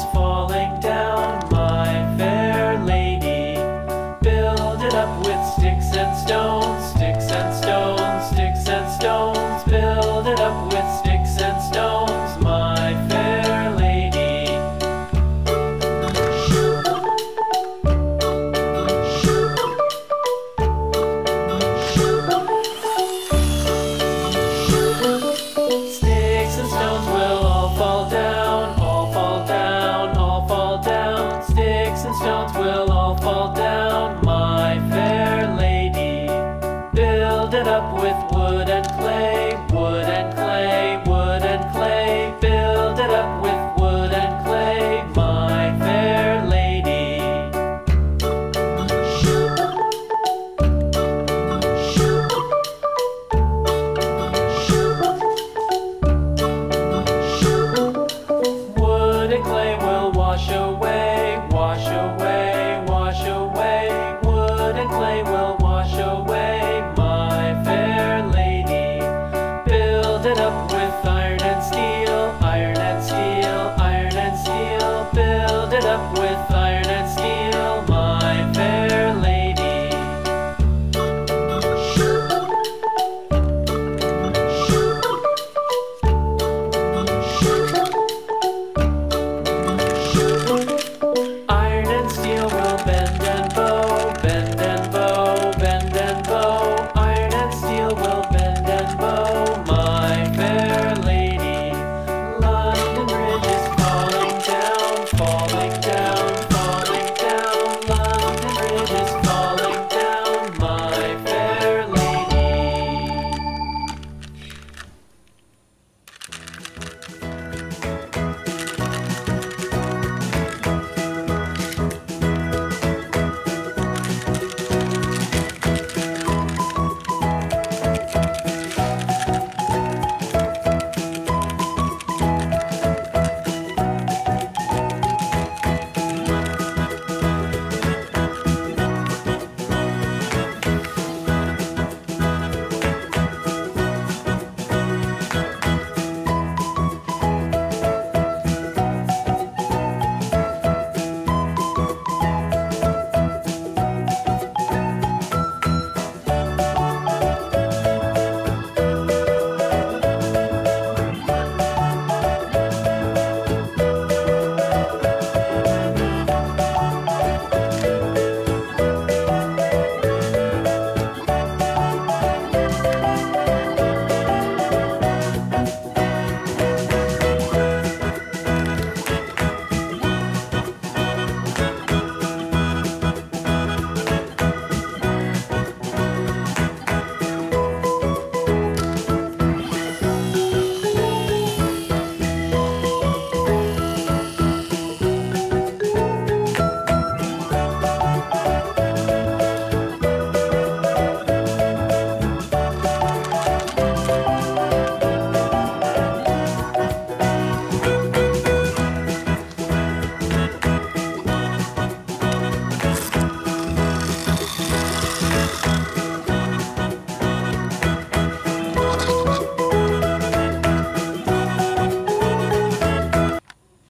is falling down, my fair lady. Build it up with sticks and stones, sticks and stones. with